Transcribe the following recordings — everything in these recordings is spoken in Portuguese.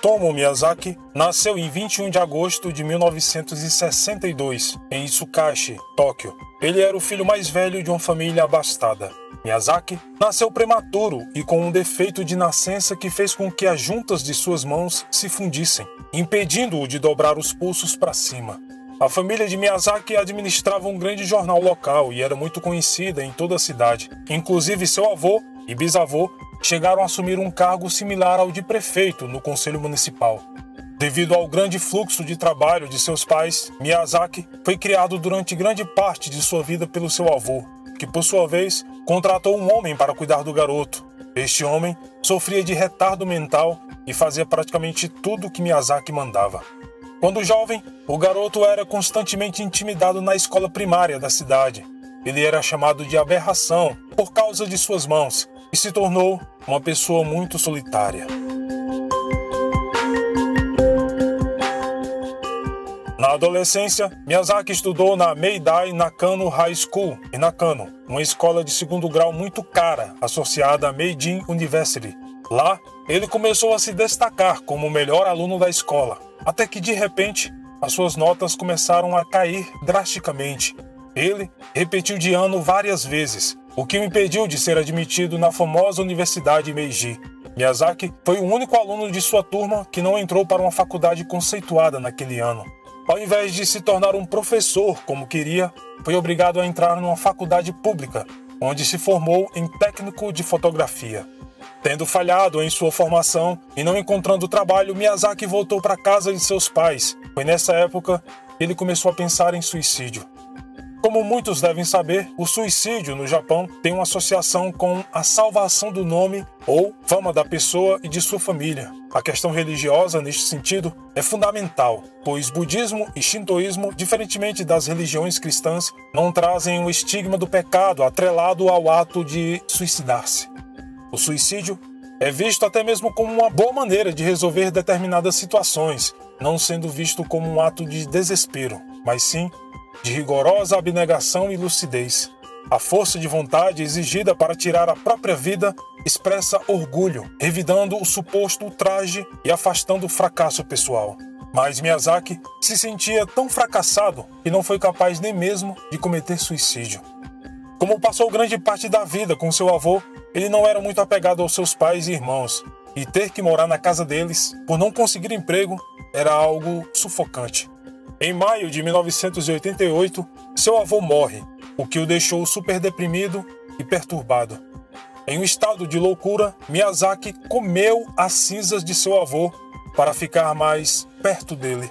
Tomo Miyazaki nasceu em 21 de agosto de 1962 em Isukashi, Tóquio. Ele era o filho mais velho de uma família abastada. Miyazaki nasceu prematuro e com um defeito de nascença que fez com que as juntas de suas mãos se fundissem, impedindo-o de dobrar os pulsos para cima. A família de Miyazaki administrava um grande jornal local e era muito conhecida em toda a cidade. Inclusive seu avô e bisavô chegaram a assumir um cargo similar ao de prefeito no conselho municipal. Devido ao grande fluxo de trabalho de seus pais, Miyazaki foi criado durante grande parte de sua vida pelo seu avô, que por sua vez contratou um homem para cuidar do garoto. Este homem sofria de retardo mental e fazia praticamente tudo o que Miyazaki mandava. Quando jovem, o garoto era constantemente intimidado na escola primária da cidade. Ele era chamado de aberração por causa de suas mãos e se tornou uma pessoa muito solitária. Na adolescência, Miyazaki estudou na Meidai Nakano High School, em Nakano, uma escola de segundo grau muito cara, associada à Meijin University. Lá, ele começou a se destacar como o melhor aluno da escola, até que de repente as suas notas começaram a cair drasticamente. Ele repetiu de ano várias vezes, o que o impediu de ser admitido na famosa Universidade Meiji. Miyazaki foi o único aluno de sua turma que não entrou para uma faculdade conceituada naquele ano. Ao invés de se tornar um professor como queria, foi obrigado a entrar numa faculdade pública, onde se formou em técnico de fotografia. Tendo falhado em sua formação e não encontrando trabalho, Miyazaki voltou para a casa de seus pais. Foi nessa época que ele começou a pensar em suicídio. Como muitos devem saber, o suicídio no Japão tem uma associação com a salvação do nome ou fama da pessoa e de sua família. A questão religiosa, neste sentido, é fundamental, pois budismo e shintoísmo, diferentemente das religiões cristãs, não trazem o estigma do pecado atrelado ao ato de suicidar-se. O suicídio é visto até mesmo como uma boa maneira de resolver determinadas situações, não sendo visto como um ato de desespero, mas sim de rigorosa abnegação e lucidez. A força de vontade exigida para tirar a própria vida expressa orgulho, revidando o suposto ultraje e afastando o fracasso pessoal. Mas Miyazaki se sentia tão fracassado que não foi capaz nem mesmo de cometer suicídio. Como passou grande parte da vida com seu avô, ele não era muito apegado aos seus pais e irmãos, e ter que morar na casa deles por não conseguir emprego era algo sufocante. Em maio de 1988, seu avô morre, o que o deixou super deprimido e perturbado. Em um estado de loucura, Miyazaki comeu as cinzas de seu avô para ficar mais perto dele.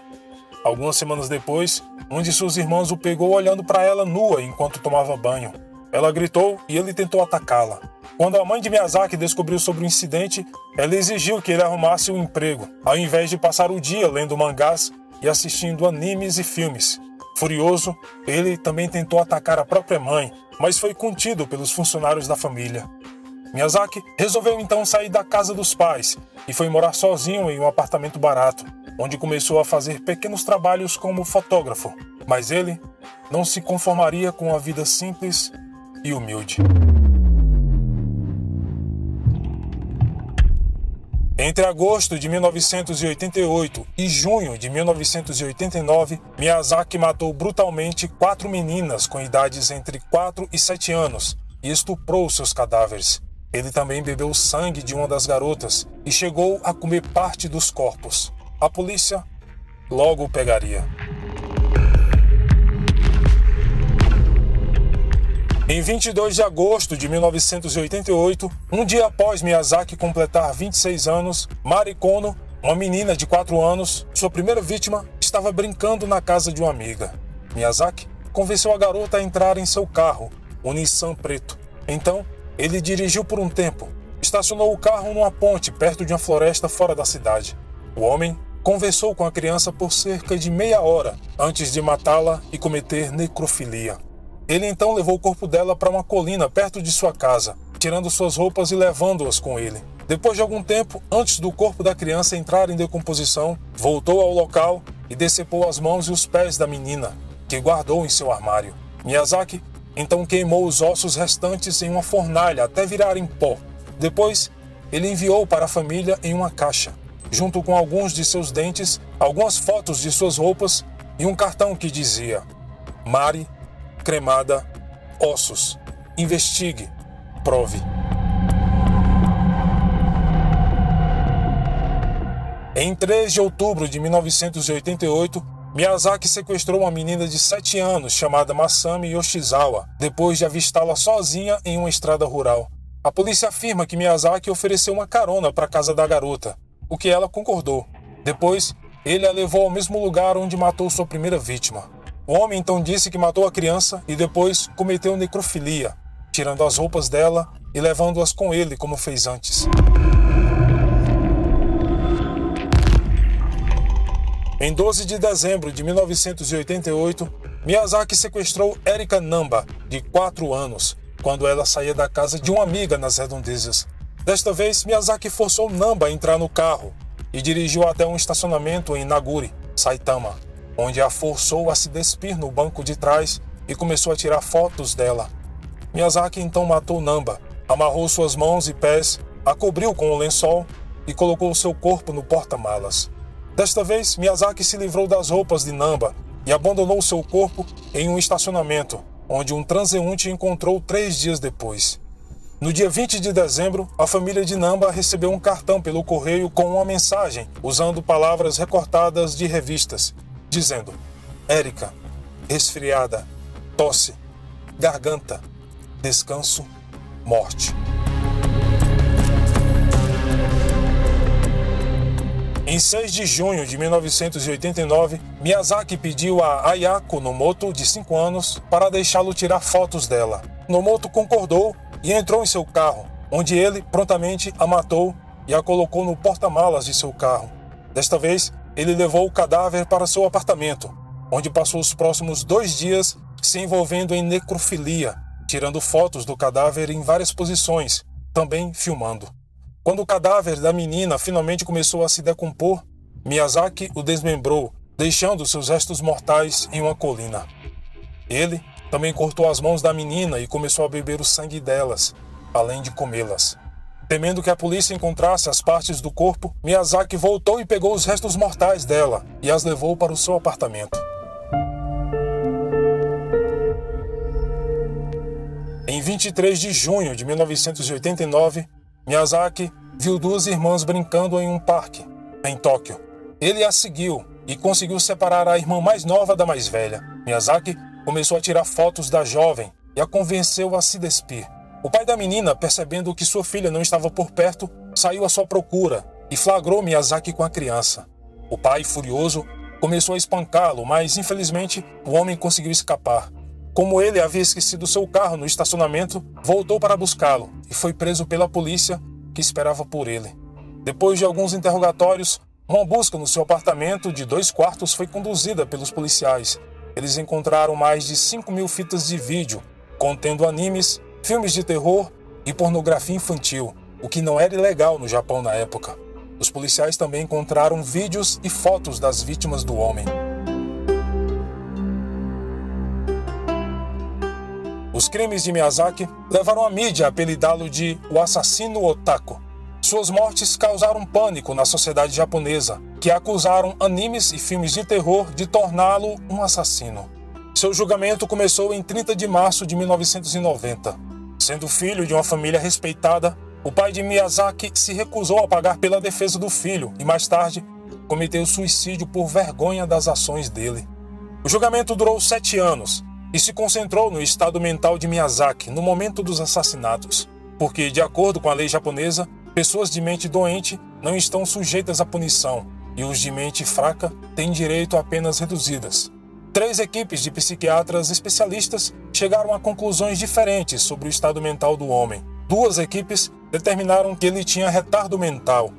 Algumas semanas depois, um de seus irmãos o pegou olhando para ela nua enquanto tomava banho. Ela gritou e ele tentou atacá-la. Quando a mãe de Miyazaki descobriu sobre o incidente, ela exigiu que ele arrumasse um emprego, ao invés de passar o dia lendo mangás e assistindo animes e filmes. Furioso, ele também tentou atacar a própria mãe, mas foi contido pelos funcionários da família. Miyazaki resolveu então sair da casa dos pais e foi morar sozinho em um apartamento barato, onde começou a fazer pequenos trabalhos como fotógrafo. Mas ele não se conformaria com a vida simples e humilde. Entre agosto de 1988 e junho de 1989, Miyazaki matou brutalmente quatro meninas com idades entre 4 e 7 anos e estuprou seus cadáveres. Ele também bebeu sangue de uma das garotas e chegou a comer parte dos corpos. A polícia logo o pegaria. Em 22 de agosto de 1988, um dia após Miyazaki completar 26 anos, Mari Kono, uma menina de 4 anos, sua primeira vítima, estava brincando na casa de uma amiga. Miyazaki convenceu a garota a entrar em seu carro, um Nissan preto. Então, ele dirigiu por um tempo. Estacionou o carro numa ponte perto de uma floresta fora da cidade. O homem conversou com a criança por cerca de meia hora antes de matá-la e cometer necrofilia. Ele então levou o corpo dela para uma colina perto de sua casa, tirando suas roupas e levando-as com ele. Depois de algum tempo, antes do corpo da criança entrar em decomposição, voltou ao local e decepou as mãos e os pés da menina, que guardou em seu armário. Miyazaki então queimou os ossos restantes em uma fornalha até virarem pó. Depois, ele enviou para a família em uma caixa. junto com alguns de seus dentes, algumas fotos de suas roupas e um cartão que dizia: Mari, cremada, ossos. Investigue, prove. Em 3 de outubro de 1988, Miyazaki sequestrou uma menina de 7 anos chamada Masami Yoshizawa, depois de avistá-la sozinha em uma estrada rural. A polícia afirma que Miyazaki ofereceu uma carona para a casa da garota, o que ela concordou. Depois, ele a levou ao mesmo lugar onde matou sua primeira vítima. O homem então disse que matou a criança e depois cometeu necrofilia, tirando as roupas dela e levando-as com ele como fez antes. Em 12 de dezembro de 1988, Miyazaki sequestrou Erika Namba, de 4 anos, quando ela saía da casa de uma amiga nas redondezas. Desta vez, Miyazaki forçou Namba a entrar no carro e dirigiu até um estacionamento em Naguri, Saitama, onde a forçou a se despir no banco de trás e começou a tirar fotos dela. Miyazaki então matou Namba, amarrou suas mãos e pés, a cobriu com o um lençol e colocou seu corpo no porta-malas. Desta vez, Miyazaki se livrou das roupas de Namba e abandonou seu corpo em um estacionamento, onde um transeunte encontrou três dias depois. No dia 20 de dezembro, a família de Namba recebeu um cartão pelo correio com uma mensagem usando palavras recortadas de revistas, dizendo: Érica, resfriada, tosse, garganta, descanso, morte. Em 6 de junho de 1989, Miyazaki pediu a Ayako Nomoto, de 5 anos, para deixá-lo tirar fotos dela. Nomoto concordou e entrou em seu carro, onde ele prontamente a matou e a colocou no porta-malas de seu carro. Desta vez, ele levou o cadáver para seu apartamento, onde passou os próximos dois dias se envolvendo em necrofilia, tirando fotos do cadáver em várias posições, também filmando. Quando o cadáver da menina finalmente começou a se decompor, Miyazaki o desmembrou, deixando seus restos mortais em uma colina. Ele também cortou as mãos da menina e começou a beber o sangue delas, além de comê-las. Temendo que a polícia encontrasse as partes do corpo, Miyazaki voltou e pegou os restos mortais dela e as levou para o seu apartamento. Em 23 de junho de 1989, Miyazaki viu duas irmãs brincando em um parque, em Tóquio. Ele a seguiu e conseguiu separar a irmã mais nova da mais velha. Miyazaki começou a tirar fotos da jovem e a convenceu a se despir. O pai da menina, percebendo que sua filha não estava por perto, saiu à sua procura e flagrou Miyazaki com a criança. O pai, furioso, começou a espancá-lo, mas infelizmente o homem conseguiu escapar. Como ele havia esquecido seu carro no estacionamento, voltou para buscá-lo e foi preso pela polícia que esperava por ele. Depois de alguns interrogatórios, uma busca no seu apartamento de dois quartos foi conduzida pelos policiais. Eles encontraram mais de 5 mil fitas de vídeo, contendo animes, filmes de terror e pornografia infantil, o que não era ilegal no Japão na época. Os policiais também encontraram vídeos e fotos das vítimas do homem. Os crimes de Miyazaki levaram a mídia a apelidá-lo de o assassino otaku. Suas mortes causaram pânico na sociedade japonesa, que acusaram animes e filmes de terror de torná-lo um assassino. Seu julgamento começou em 30 de março de 1990. Sendo filho de uma família respeitada, o pai de Miyazaki se recusou a pagar pela defesa do filho e mais tarde cometeu suicídio por vergonha das ações dele. O julgamento durou sete anos e se concentrou no estado mental de Miyazaki no momento dos assassinatos, porque, de acordo com a lei japonesa, pessoas de mente doente não estão sujeitas à punição e os de mente fraca têm direito a penas reduzidas. Três equipes de psiquiatras especialistas chegaram a conclusões diferentes sobre o estado mental do homem. Duas equipes determinaram que ele tinha retardo mental.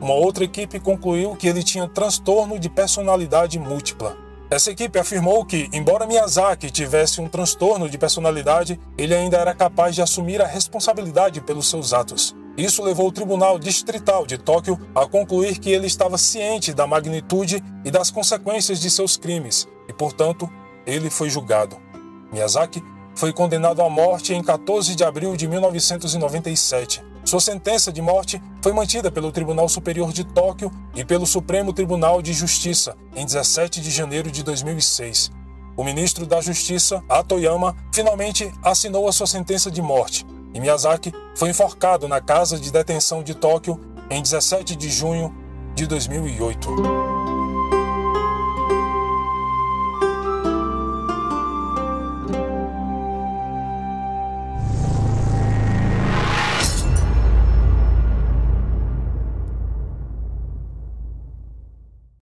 Uma outra equipe concluiu que ele tinha transtorno de personalidade múltipla. Essa equipe afirmou que, embora Miyazaki tivesse um transtorno de personalidade, ele ainda era capaz de assumir a responsabilidade pelos seus atos. Isso levou o Tribunal Distrital de Tóquio a concluir que ele estava ciente da magnitude e das consequências de seus crimes e, portanto, ele foi julgado. Miyazaki foi condenado à morte em 14 de abril de 1997. Sua sentença de morte foi mantida pelo Tribunal Superior de Tóquio e pelo Supremo Tribunal de Justiça em 17 de janeiro de 2006. O ministro da Justiça, Atoyama, finalmente assinou a sua sentença de morte, e Miyazaki foi enforcado na casa de detenção de Tóquio em 17 de junho de 2008.